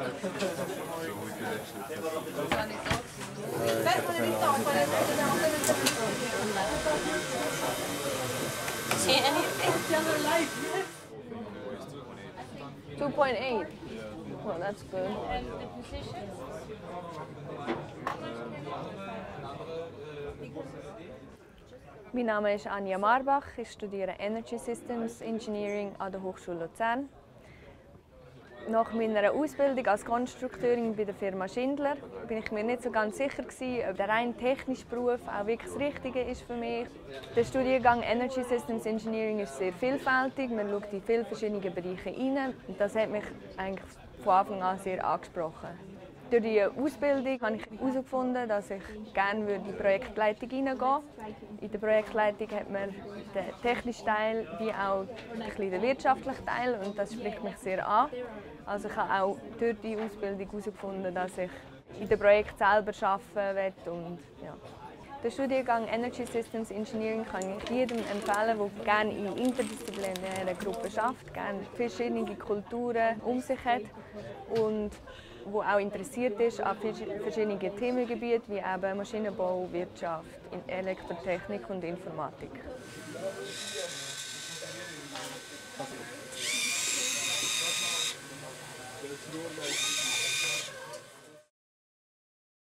2.8. Well, that's good. And the position? Mijn naam is Anja Marbach. Ik studeer Energy Systems Engineering aan de Hochschule Luzern. Nach meiner Ausbildung als Konstrukteurin bei der Firma Schindler bin ich mir nicht so ganz sicher gewesen, ob der rein technische Beruf auch wirklich das Richtige ist für mich. Der Studiengang Energy Systems Engineering ist sehr vielfältig. Man schaut in viele verschiedene Bereiche. Und das hat mich eigentlich von Anfang an sehr angesprochen. Durch die Ausbildung habe ich herausgefunden, dass ich gerne in die Projektleitung hineingehen In der Projektleitung hat man den technischen Teil wie auch den wirtschaftlichen Teil und das spricht mich sehr an. Also ich habe auch durch die Ausbildung herausgefunden, dass ich in dem Projekt selber arbeiten will und ja. Den Studiengang Energy Systems Engineering kann ich jedem empfehlen, der gerne in interdisziplinären Gruppen arbeitet, gerne verschiedene Kulturen um sich hat und wo auch interessiert ist an verschiedenen Themengebieten wie eben Maschinenbau, Wirtschaft, Elektrotechnik und Informatik.